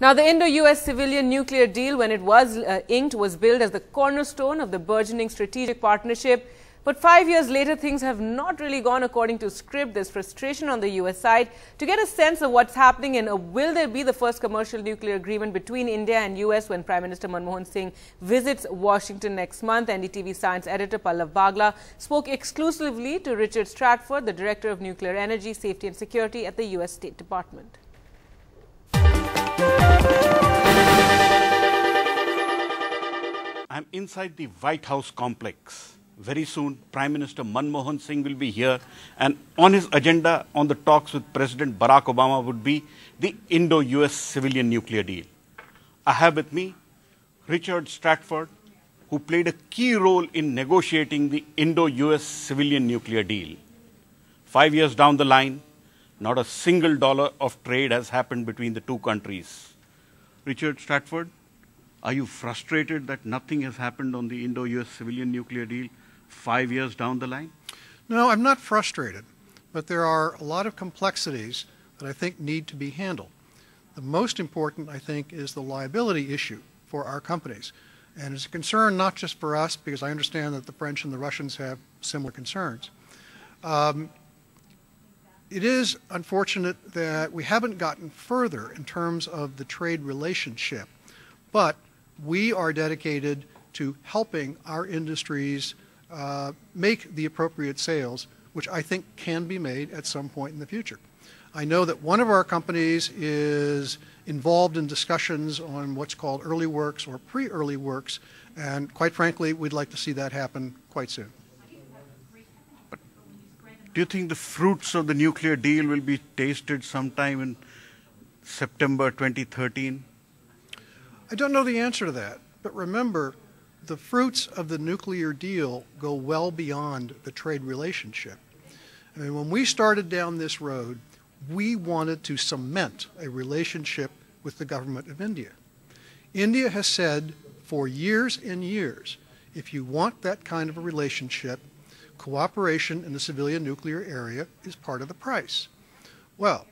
Now, the Indo-US civilian nuclear deal, when it was uh, inked, was billed as the cornerstone of the burgeoning strategic partnership. But five years later, things have not really gone according to script. There's frustration on the US side. To get a sense of what's happening and uh, will there be the first commercial nuclear agreement between India and US when Prime Minister Manmohan Singh visits Washington next month, NDTV science editor Pallav Bagla spoke exclusively to Richard Stratford, the Director of Nuclear Energy, Safety and Security at the US State Department. Inside the White House complex. Very soon, Prime Minister Manmohan Singh will be here, and on his agenda on the talks with President Barack Obama would be the Indo US civilian nuclear deal. I have with me Richard Stratford, who played a key role in negotiating the Indo US civilian nuclear deal. Five years down the line, not a single dollar of trade has happened between the two countries. Richard Stratford, are you frustrated that nothing has happened on the Indo US civilian nuclear deal five years down the line? No, I'm not frustrated, but there are a lot of complexities that I think need to be handled. The most important, I think, is the liability issue for our companies. And it's a concern not just for us, because I understand that the French and the Russians have similar concerns. Um, it is unfortunate that we haven't gotten further in terms of the trade relationship, but we are dedicated to helping our industries uh, make the appropriate sales, which I think can be made at some point in the future. I know that one of our companies is involved in discussions on what's called early works or pre-early works, and quite frankly, we'd like to see that happen quite soon. Do you think the fruits of the nuclear deal will be tasted sometime in September 2013? I don't know the answer to that, but remember, the fruits of the nuclear deal go well beyond the trade relationship. I mean, when we started down this road, we wanted to cement a relationship with the government of India. India has said for years and years, if you want that kind of a relationship, cooperation in the civilian nuclear area is part of the price. Well,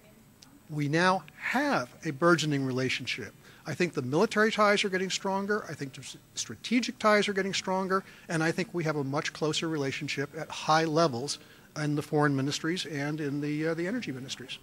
we now have a burgeoning relationship. I think the military ties are getting stronger. I think the strategic ties are getting stronger. And I think we have a much closer relationship at high levels in the foreign ministries and in the, uh, the energy ministries.